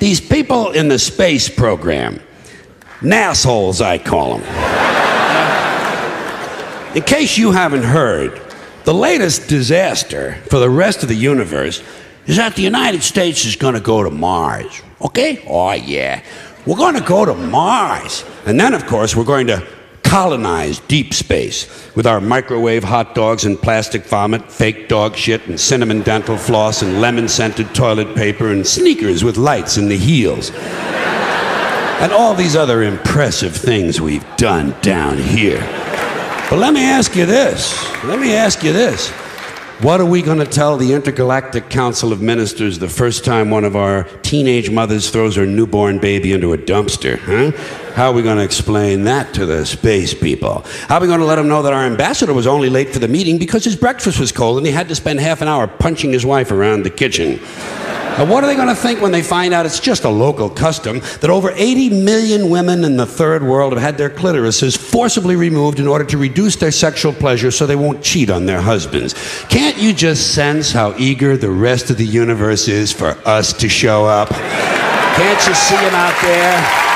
these people in the space program, nassholes, I call them. In case you haven't heard, the latest disaster for the rest of the universe is that the United States is going to go to Mars. Okay? Oh, yeah. We're going to go to Mars. And then, of course, we're going to colonize deep space with our microwave hot dogs and plastic vomit, fake dog shit, and cinnamon dental floss, and lemon scented toilet paper, and sneakers with lights in the heels. and all these other impressive things we've done down here. But let me ask you this. Let me ask you this. What are we going to tell the Intergalactic Council of Ministers the first time one of our teenage mothers throws her newborn baby into a dumpster? Huh? How are we going to explain that to the space people? How are we going to let them know that our ambassador was only late for the meeting because his breakfast was cold and he had to spend half an hour punching his wife around the kitchen? Now, what are they going to think when they find out it's just a local custom that over 80 million women in the third world have had their clitorises forcibly removed in order to reduce their sexual pleasure so they won't cheat on their husbands? Can't you just sense how eager the rest of the universe is for us to show up? Can't you see them out there?